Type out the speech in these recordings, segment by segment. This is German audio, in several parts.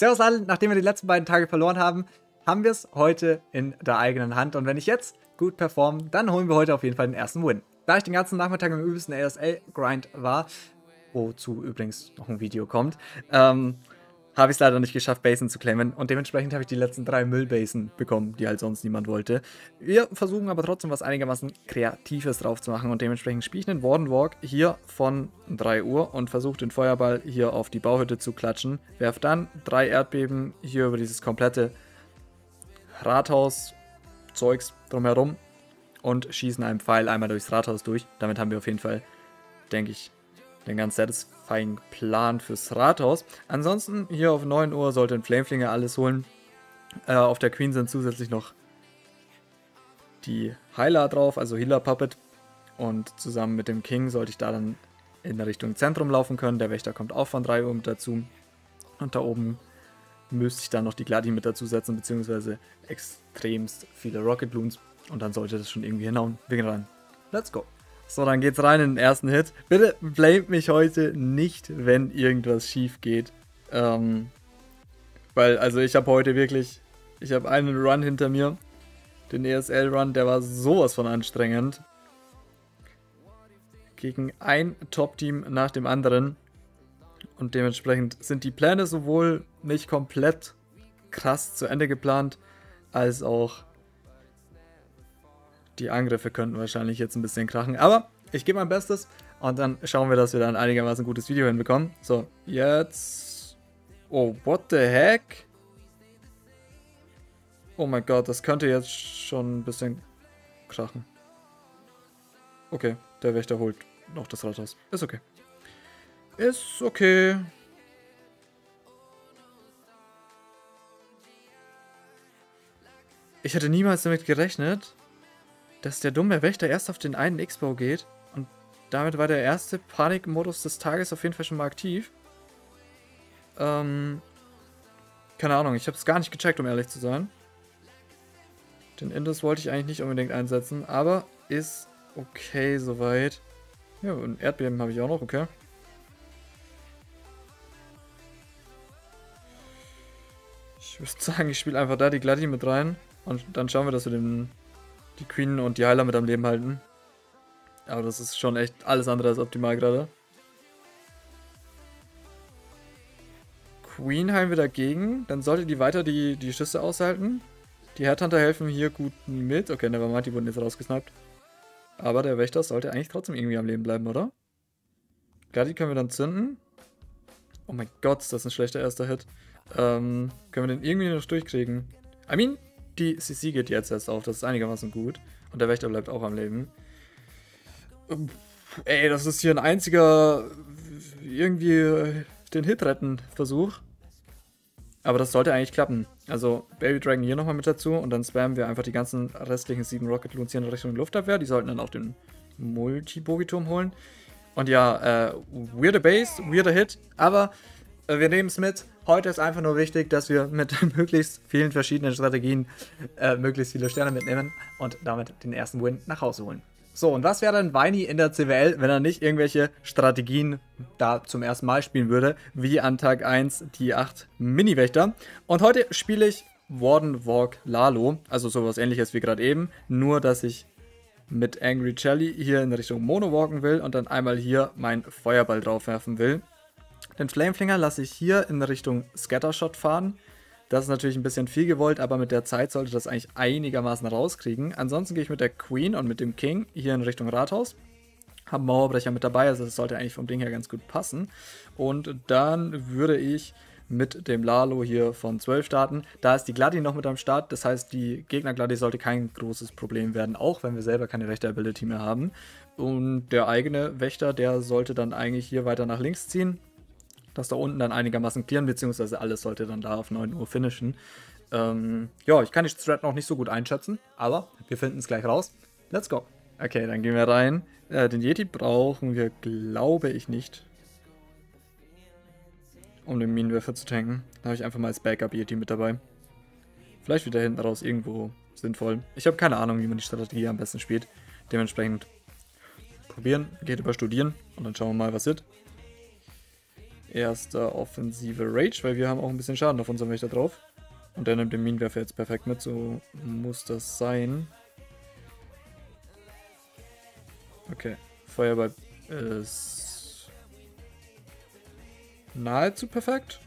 Servus alle, nachdem wir die letzten beiden Tage verloren haben, haben wir es heute in der eigenen Hand. Und wenn ich jetzt gut performe, dann holen wir heute auf jeden Fall den ersten Win. Da ich den ganzen Nachmittag im übelsten ASL-Grind war, wozu übrigens noch ein Video kommt, ähm, habe ich es leider nicht geschafft, Basen zu claimen. Und dementsprechend habe ich die letzten drei Müllbasen bekommen, die halt sonst niemand wollte. Wir versuchen aber trotzdem was einigermaßen Kreatives drauf zu machen. Und dementsprechend spiele ich einen Warden Walk hier von 3 Uhr und versuche den Feuerball hier auf die Bauhütte zu klatschen. Werf dann drei Erdbeben hier über dieses komplette Rathaus, Zeugs drumherum und schießen einen Pfeil einmal durchs Rathaus durch. Damit haben wir auf jeden Fall, denke ich, den ganz satisfying Plan fürs Rathaus. Ansonsten hier auf 9 Uhr sollte ein Flameflinger alles holen. Äh, auf der Queen sind zusätzlich noch die Heiler drauf, also Healer Puppet. Und zusammen mit dem King sollte ich da dann in Richtung Zentrum laufen können. Der Wächter kommt auch von 3 Uhr mit dazu. Und da oben müsste ich dann noch die Gladi mit dazu setzen, beziehungsweise extremst viele Rocket Balloons. Und dann sollte das schon irgendwie hinhauen. Wir gehen rein. Let's go. So, dann geht's rein in den ersten Hit. Bitte blamet mich heute nicht, wenn irgendwas schief geht. Ähm, weil, also ich habe heute wirklich, ich habe einen Run hinter mir. Den ESL-Run, der war sowas von anstrengend. Gegen ein Top-Team nach dem anderen. Und dementsprechend sind die Pläne sowohl nicht komplett krass zu Ende geplant, als auch die Angriffe könnten wahrscheinlich jetzt ein bisschen krachen. Aber ich gebe mein Bestes und dann schauen wir, dass wir dann einigermaßen gutes Video hinbekommen. So, jetzt... Oh, what the heck? Oh mein Gott, das könnte jetzt schon ein bisschen krachen. Okay, der Wächter holt noch das Rathaus. Ist okay. Ist okay. Ich hätte niemals damit gerechnet, dass der dumme Wächter erst auf den einen X-Bau geht. Und damit war der erste Panikmodus des Tages auf jeden Fall schon mal aktiv. Ähm, keine Ahnung, ich habe es gar nicht gecheckt, um ehrlich zu sein. Den Indus wollte ich eigentlich nicht unbedingt einsetzen, aber ist okay soweit. Ja, und Erdbeben habe ich auch noch, okay. Ich würde sagen, ich spiele einfach da die Gladi mit rein. Und dann schauen wir, dass wir den die Queen und die Heiler mit am Leben halten. Aber das ist schon echt alles andere als optimal gerade. Queen heilen wir dagegen. Dann sollte die weiter die, die Schüsse aushalten. Die Headhunter helfen hier gut mit. Okay, nevermind, die wurden jetzt rausgesniped. Aber der Wächter sollte eigentlich trotzdem irgendwie am Leben bleiben, oder? Gladi können wir dann zünden. Oh mein Gott, ist das ein schlechter erster Hit. Ähm, können wir den irgendwie noch durchkriegen? I mean, die CC geht jetzt erst auf, das ist einigermaßen gut. Und der Wächter bleibt auch am Leben. Ey, das ist hier ein einziger irgendwie den Hit retten Versuch. Aber das sollte eigentlich klappen. Also Baby Dragon hier nochmal mit dazu und dann spammen wir einfach die ganzen restlichen sieben Rocket Loons hier in Richtung Luftabwehr. Die sollten dann auch den Multi-Bogiturm holen. Und ja, äh, weirder Base, weirder Hit, aber äh, wir nehmen es mit. Heute ist einfach nur wichtig, dass wir mit möglichst vielen verschiedenen Strategien äh, möglichst viele Sterne mitnehmen und damit den ersten Win nach Hause holen. So, und was wäre denn Weini in der CWL, wenn er nicht irgendwelche Strategien da zum ersten Mal spielen würde, wie an Tag 1 die 8 Mini-Wächter? Und heute spiele ich Warden Walk Lalo, also sowas ähnliches wie gerade eben, nur dass ich mit Angry Jelly hier in Richtung Mono walken will und dann einmal hier meinen Feuerball draufwerfen will. Den Flameflinger lasse ich hier in Richtung Scattershot fahren. Das ist natürlich ein bisschen viel gewollt, aber mit der Zeit sollte das eigentlich einigermaßen rauskriegen. Ansonsten gehe ich mit der Queen und mit dem King hier in Richtung Rathaus. Habe Mauerbrecher mit dabei, also das sollte eigentlich vom Ding her ganz gut passen. Und dann würde ich mit dem Lalo hier von 12 starten. Da ist die Gladi noch mit am Start, das heißt, die Gegner-Gladi sollte kein großes Problem werden, auch wenn wir selber keine Wächter-Ability mehr haben. Und der eigene Wächter, der sollte dann eigentlich hier weiter nach links ziehen das da unten dann einigermaßen klären, beziehungsweise alles sollte dann da auf 9 Uhr finishen. Ähm, ja, ich kann die Strat noch nicht so gut einschätzen, aber wir finden es gleich raus. Let's go. Okay, dann gehen wir rein. Äh, den Yeti brauchen wir, glaube ich, nicht. Um den Minenwerfer zu tanken. Da habe ich einfach mal als Backup Yeti mit dabei. Vielleicht wieder hinten raus irgendwo sinnvoll. Ich habe keine Ahnung, wie man die Strategie am besten spielt. Dementsprechend probieren, geht über studieren und dann schauen wir mal, was wird. Erster offensive Rage, weil wir haben auch ein bisschen Schaden auf unserem Wächter drauf. Und der nimmt den Minenwerfer jetzt perfekt mit, so muss das sein. Okay, Feuerball ist nahezu perfekt.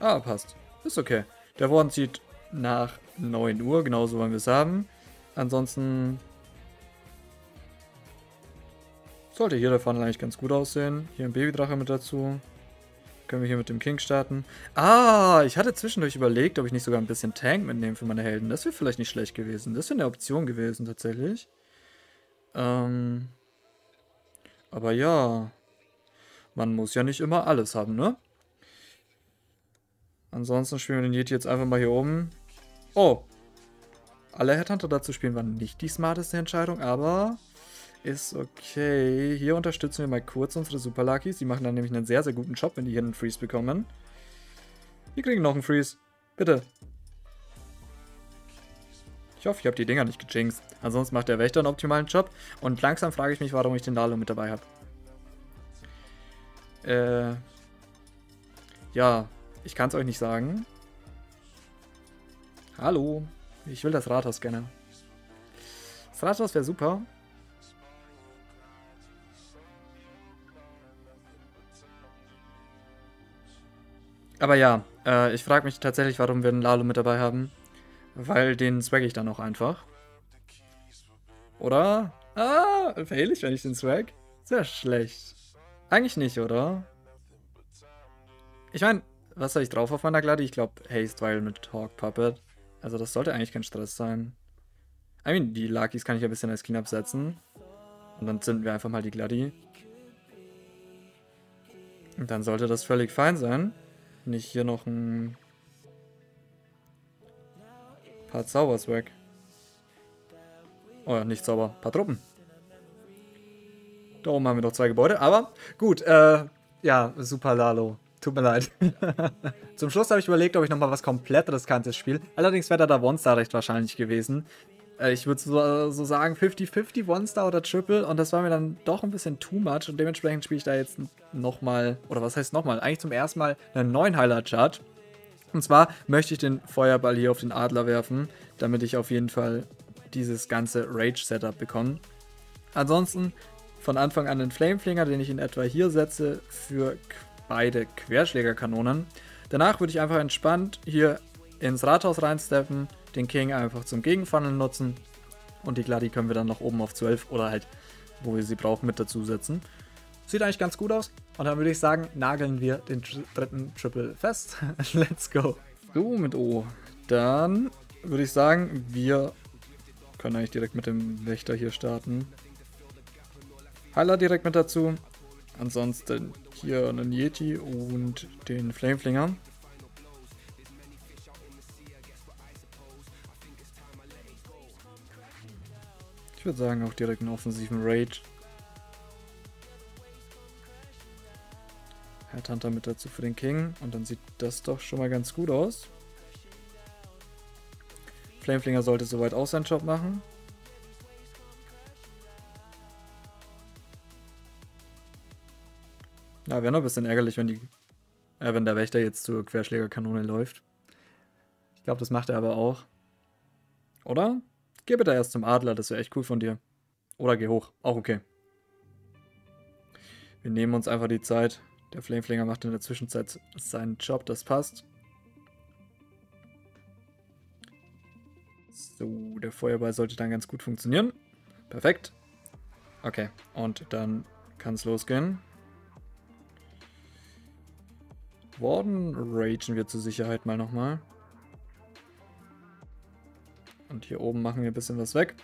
Ah, passt. Ist okay. Der Warden zieht nach 9 Uhr, genauso wollen wir es haben. Ansonsten sollte hier der Funnel eigentlich ganz gut aussehen. Hier ein Babydrache mit dazu. Können wir hier mit dem King starten. Ah, ich hatte zwischendurch überlegt, ob ich nicht sogar ein bisschen Tank mitnehme für meine Helden. Das wäre vielleicht nicht schlecht gewesen. Das wäre eine Option gewesen, tatsächlich. Ähm, aber ja, man muss ja nicht immer alles haben, ne? Ansonsten spielen wir den Yeti jetzt einfach mal hier oben. Oh. Alle Headhunter dazu spielen war nicht die smarteste Entscheidung, aber ist okay. Hier unterstützen wir mal kurz unsere Super Luckies. Die machen dann nämlich einen sehr, sehr guten Job, wenn die hier einen Freeze bekommen. Die kriegen noch einen Freeze. Bitte. Ich hoffe, ich habe die Dinger nicht gejinxt. Ansonsten macht der Wächter einen optimalen Job. Und langsam frage ich mich, warum ich den Lalo mit dabei habe. Äh. Ja, ich kann es euch nicht sagen. Hallo. Ich will das Rathaus gerne. Das Rathaus wäre super. Aber ja, äh, ich frage mich tatsächlich, warum wir einen Lalo mit dabei haben. Weil den swag ich dann auch einfach. Oder? Ah, fail ich, wenn ich den swag? Sehr schlecht. Eigentlich nicht, oder? Ich meine, was habe ich drauf auf meiner Gladi? Ich glaube Haste Weil mit Hawk Puppet. Also das sollte eigentlich kein Stress sein. I mean, die Luckies kann ich ein bisschen als Cleanup setzen. Und dann zünden wir einfach mal die Gladi. Und dann sollte das völlig fein sein. Nicht hier noch ein paar Zaubers weg. Oh ja, nicht Zauber, paar Truppen. Da oben haben wir noch zwei Gebäude, aber gut, äh, ja, super Lalo. Tut mir leid. Zum Schluss habe ich überlegt, ob ich nochmal was komplett riskantes spiele. Allerdings wäre da der One-Star recht wahrscheinlich gewesen. Äh, ich würde so, so, sagen 50-50 One-Star oder Triple und das war mir dann doch ein bisschen too much und dementsprechend spiele ich da jetzt nochmal, oder was heißt nochmal, eigentlich zum ersten Mal einen neuen Highlight-Chart. Und zwar möchte ich den Feuerball hier auf den Adler werfen, damit ich auf jeden Fall dieses ganze Rage-Setup bekomme. Ansonsten von Anfang an den Flameflinger, den ich in etwa hier setze, für beide Querschlägerkanonen. Danach würde ich einfach entspannt hier ins Rathaus reinsteppen, den King einfach zum Gegenfunnel nutzen und die Gladi können wir dann noch oben auf 12 oder halt, wo wir sie brauchen, mit dazu setzen. Sieht eigentlich ganz gut aus. Und dann würde ich sagen, nageln wir den dritten Triple fest. Let's go. So, mit O. Dann würde ich sagen, wir können eigentlich direkt mit dem Wächter hier starten. Heiler direkt mit dazu. Ansonsten hier einen Yeti und den Flameflinger. Würde sagen auch direkt einen offensiven Rage. Headhunter mit dazu für den King. Und dann sieht das doch schon mal ganz gut aus. Flameflinger sollte soweit auch seinen Job machen. Ja, wäre noch ein bisschen ärgerlich, wenn, die, äh, wenn der Wächter jetzt zur Querschlägerkanone läuft. Ich glaube, das macht er aber auch. Oder? Geh bitte erst zum Adler, das wäre echt cool von dir. Oder geh hoch, auch okay. Wir nehmen uns einfach die Zeit. Der Flameflinger macht in der Zwischenzeit seinen Job, das passt. So, der Feuerball sollte dann ganz gut funktionieren. Perfekt. Okay, und dann kann es losgehen. Warden ragen wir zur Sicherheit mal nochmal. Und hier oben machen wir ein bisschen was weg.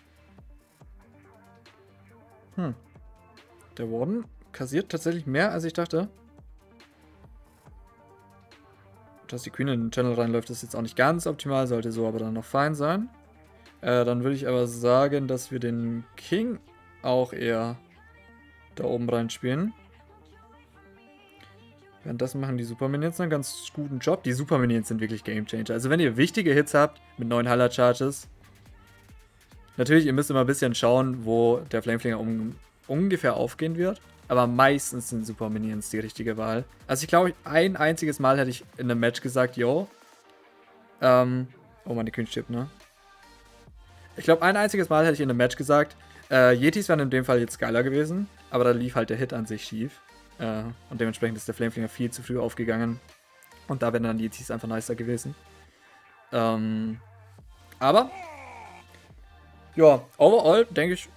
Hm. Der Warden kassiert tatsächlich mehr, als ich dachte. Dass die Queen in den Channel reinläuft, ist jetzt auch nicht ganz optimal, sollte so aber dann noch fein sein. Äh, dann würde ich aber sagen, dass wir den King auch eher da oben reinspielen. Währenddessen machen die Super Minions einen ganz guten Job. Die Super Minions sind wirklich Game Changer. Also wenn ihr wichtige Hits habt mit neuen Highlight Charges, Natürlich, ihr müsst immer ein bisschen schauen, wo der Flameflinger um, ungefähr aufgehen wird. Aber meistens sind Super Minions die richtige Wahl. Also ich glaube, ein einziges Mal hätte ich in einem Match gesagt, yo. Ähm, oh, meine Königschip, ne? Ich glaube, ein einziges Mal hätte ich in einem Match gesagt, äh, Yetis wären in dem Fall jetzt geiler gewesen, aber da lief halt der Hit an sich schief. Äh, und dementsprechend ist der Flameflinger viel zu früh aufgegangen. Und da wären dann Yetis einfach nicer gewesen. Ähm, aber, ja, overall denke ich,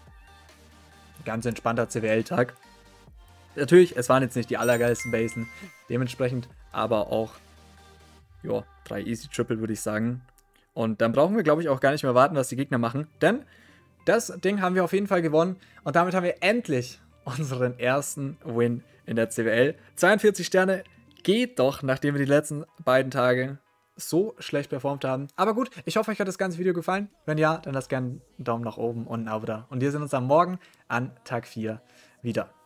ganz entspannter CWL-Tag. Natürlich, es waren jetzt nicht die allergeilsten Basen, dementsprechend, aber auch, ja, drei Easy Triple würde ich sagen. Und dann brauchen wir, glaube ich, auch gar nicht mehr warten, was die Gegner machen, denn das Ding haben wir auf jeden Fall gewonnen und damit haben wir endlich unseren ersten Win in der CWL. 42 Sterne geht doch, nachdem wir die letzten beiden Tage so schlecht performt haben. Aber gut, ich hoffe, euch hat das ganze Video gefallen. Wenn ja, dann lasst gerne einen Daumen nach oben und ein Abo da. Und wir sehen uns am Morgen an Tag 4 wieder.